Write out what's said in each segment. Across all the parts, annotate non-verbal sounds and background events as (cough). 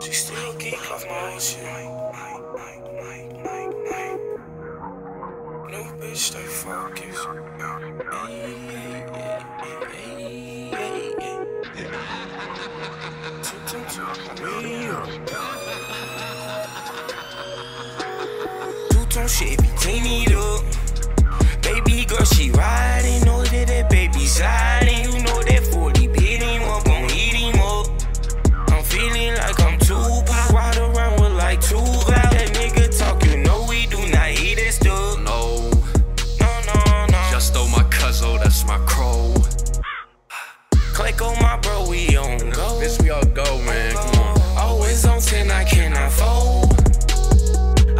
She still geek off my shit. No bitch, stay focused. Two-tone shit, be clean it up. Girl, she riding, know that that baby sliding.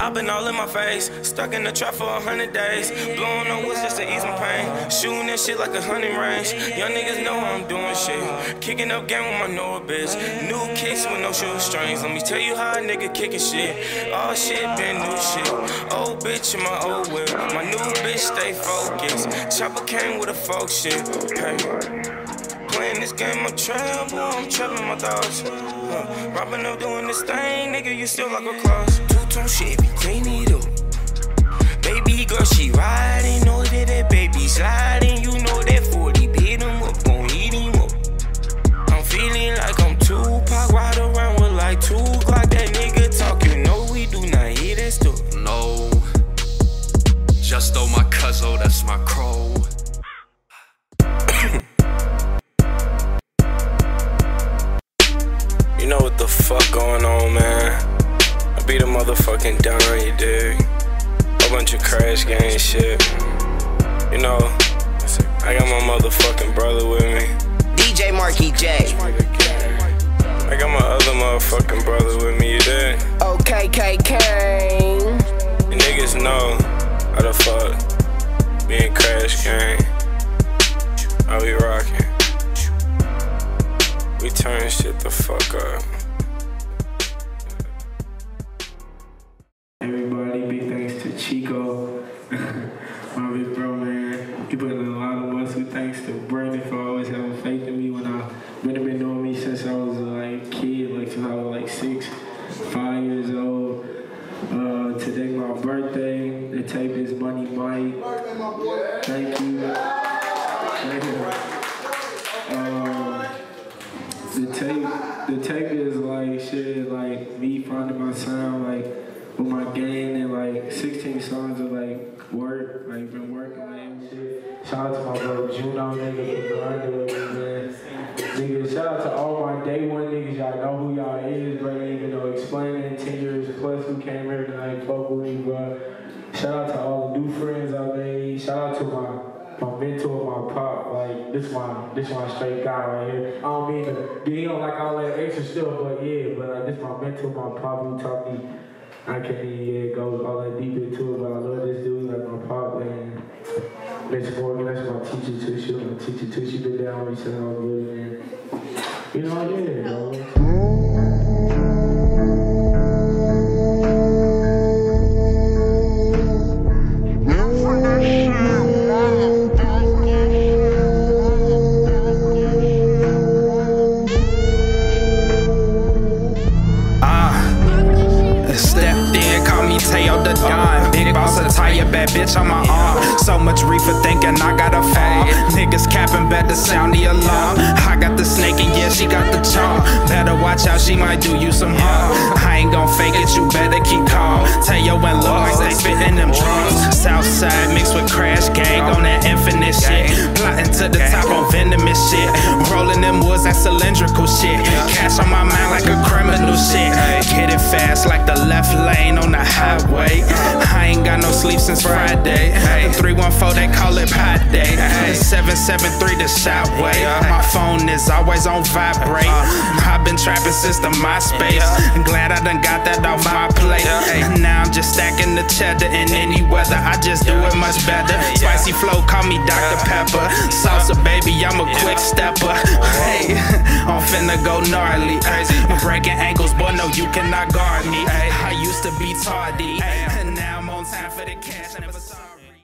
I've been all in my face, stuck in the trap for a hundred days. Blowing on woods just to ease my pain. Shooting that shit like a hunting range. Young niggas know I'm doing shit. Kicking up game with my Noah bitch. New kicks with no shoestrings. Let me tell you how a nigga kicking shit. All shit been new shit. Old bitch in my old whip. My new bitch stay focused. Chopper came with a folk shit. Hey. Playing this game, I'm trapping, I'm trapping my thoughts. Robbing up doing this thing, nigga, you still like a cross. Two-tone shit, be clean it up. Baby girl, she riding, know that that baby sliding. You know that 40 beat him up, gon' eat him up. I'm feeling like I'm Tupac, ride around with like two Glock. That nigga talk, you know we do not hear that stuff. No, just stole my cuzzo, that's my crow. Fuck going on, man? I beat a motherfucking down, you dig? A bunch of crash gang shit. You know, I got my motherfucking brother with me. DJ Marky J. I got my other motherfucking brother with me, you dig? OKKK. You niggas know how the fuck and Crash Gang. How we rockin'. We turn shit the fuck up. (laughs) my big bro, man. He put in a lot of muscle. Thanks to Brandon for always having faith in me when I Brandon been knowing me since I was a like kid, like since I was like six, five years old. Uh, today my birthday. The tape is Money Mike. Thank you. Thank you. Um, the tape, the tape is like shit, like me finding my sound, like with my game and like 16 songs of like work, like been working on shit. Shout out to my bro Juno, nigga, for grinding with me, man. Nigga, shout out to all my day one niggas, y'all know who y'all is, bro. Ain't even know explaining 10 years plus who came here tonight, fuck with me, bro. Shout out to all the new friends I made. Shout out to my my mentor, my pop, like this my this my straight guy right here. I don't mean to get on like all that extra stuff, but yeah, but like this my mentor, my pop who taught me. I can't even yeah, go all that deep into it, but I love this dude, like my pop and Miss Morgan, that's my teacher too. She was my teacher too. She been down with me since man. You know, yeah, Boss attire, bad bitch on my arm. Uh, so much reefer thinking I got a fall. Niggas capping, better sound the alarm. I got the snake and yeah, she got the charm. Better watch out, she might do you some harm. I ain't gon' fake it, you better keep calm. Teo and Lloyd, they spitting them drums. Southside mixed with crash gang on that infinite shit. Plotting to the top on venomous shit. Rolling them woods, that cylindrical shit. Cash on my mind like a criminal shit. Hit it fast like the left lane on the highway. Ain't got no sleep since Friday. The 314, they call it pot day. The 773, the shout way. My phone is always on vibrate. Uh. I've been trapping since the MySpace. Glad I done got that off my plate. Now I'm just stacking the cheddar in any weather. I just do it much better. Spicy flow, call me Dr. Pepper. Salsa, baby, I'm a quick stepper. Hey, finna go gnarly. I'm breaking ankles, boy, no, you cannot guard me. I used to be tardy, and now I'm on time for the cash. Never sorry.